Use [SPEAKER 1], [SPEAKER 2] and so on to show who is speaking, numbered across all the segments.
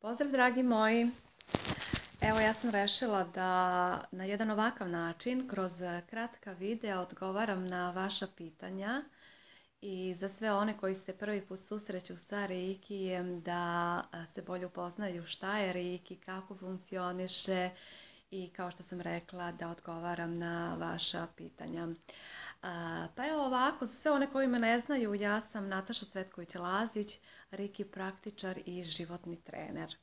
[SPEAKER 1] Pozdrav dragi moji. Evo ja sam rešila da na jedan ovakav način kroz kratka videa odgovaram na vaša pitanja i za sve one koji se prvi put susreću sa Reikijem da se bolje upoznaju šta je Reiki, kako funkcioniše i kao što sam rekla da odgovaram na vaša pitanja. Pa evo ovako, za sve one koji me ne znaju, ja sam Nataša Cvetković-Lazić, Riki praktičar i životni trener.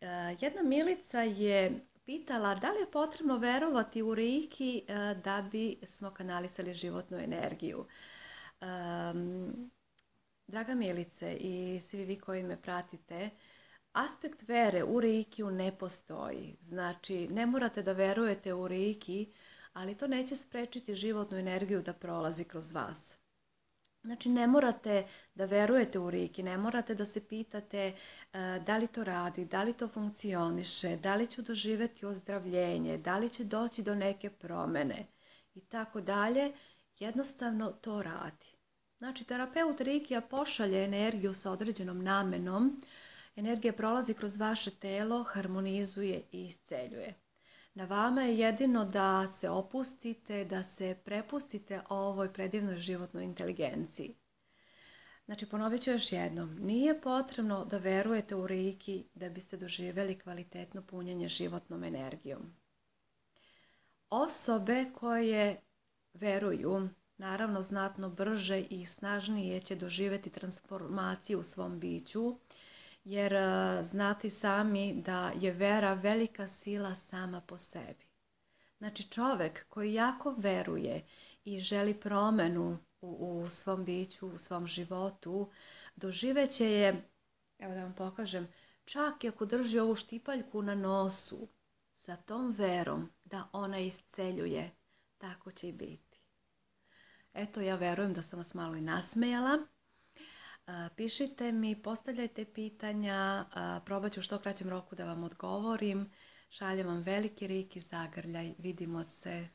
[SPEAKER 1] E, jedna Milica je pitala da li je potrebno verovati u Riki e, da bi smo kanalisali životnu energiju. Draga Milice i svi vi koji me pratite, aspekt vere u Rikiju ne postoji. Znači, ne morate da verujete u Riki ali to neće sprečiti životnu energiju da prolazi kroz vas. Znači ne morate da verujete u Riki, ne morate da se pitate e, da li to radi, da li to funkcioniše, da li ću doživjeti ozdravljenje, da li će doći do neke promene i tako dalje. Jednostavno to radi. Znači terapeut Rikija pošalje energiju sa određenom namenom, energija prolazi kroz vaše telo, harmonizuje i isceljuje. Na vama je jedino da se opustite, da se prepustite ovoj predivnoj životnoj inteligenciji. Znači, ponovit ću još jednom. Nije potrebno da verujete u Riki da biste doživjeli kvalitetno punjenje životnom energijom. Osobe koje veruju, naravno znatno brže i snažnije će doživjeti transformaciju u svom biću, jer e, znati sami da je vera velika sila sama po sebi. Znači čovjek koji jako veruje i želi promjenu u, u svom biću, u svom životu, doživeće je, evo da vam pokažem, čak i ako drži ovu štipaljku na nosu, sa tom verom da ona isceljuje, tako će i biti. Eto, ja verujem da sam vas malo i nasmejala. Pišite mi, postavljajte pitanja, probat ću što kraćem roku da vam odgovorim. Šaljem vam veliki rik i zagrljaj. Vidimo se.